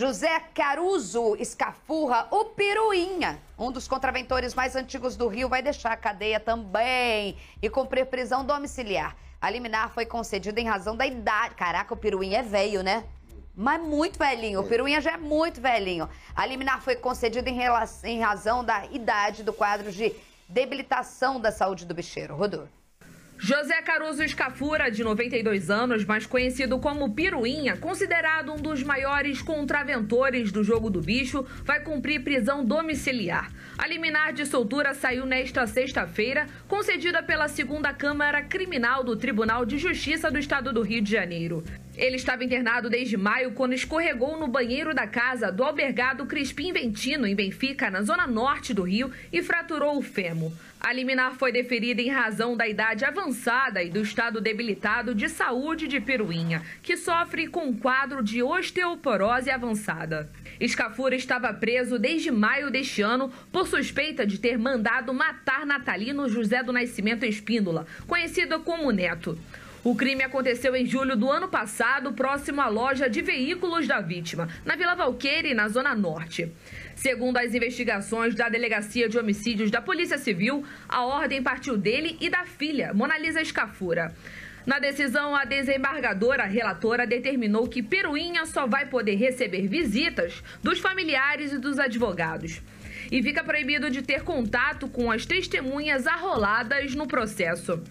José Caruso Escafurra, o Piruinha, um dos contraventores mais antigos do Rio, vai deixar a cadeia também e cumprir prisão domiciliar. A liminar foi concedida em razão da idade. Caraca, o Piruinha é velho, né? Mas muito velhinho. O Piruinha já é muito velhinho. A liminar foi concedida em, relação, em razão da idade do quadro de debilitação da saúde do bicheiro. Rodou. José Caruso Escafura, de 92 anos, mais conhecido como Piruinha, considerado um dos maiores contraventores do jogo do bicho, vai cumprir prisão domiciliar. A liminar de soltura saiu nesta sexta-feira, concedida pela segunda Câmara Criminal do Tribunal de Justiça do Estado do Rio de Janeiro. Ele estava internado desde maio quando escorregou no banheiro da casa do albergado Crispim Ventino, em Benfica, na zona norte do Rio, e fraturou o fêmur. A liminar foi deferida em razão da idade avançada e do estado debilitado de saúde de Peruinha, que sofre com um quadro de osteoporose avançada. Escafura estava preso desde maio deste ano por suspeita de ter mandado matar Natalino José do Nascimento Espíndola, conhecido como Neto. O crime aconteceu em julho do ano passado, próximo à loja de veículos da vítima, na Vila Valqueire, na Zona Norte. Segundo as investigações da Delegacia de Homicídios da Polícia Civil, a ordem partiu dele e da filha, Monalisa Escafura. Na decisão, a desembargadora relatora determinou que Peruinha só vai poder receber visitas dos familiares e dos advogados. E fica proibido de ter contato com as testemunhas arroladas no processo.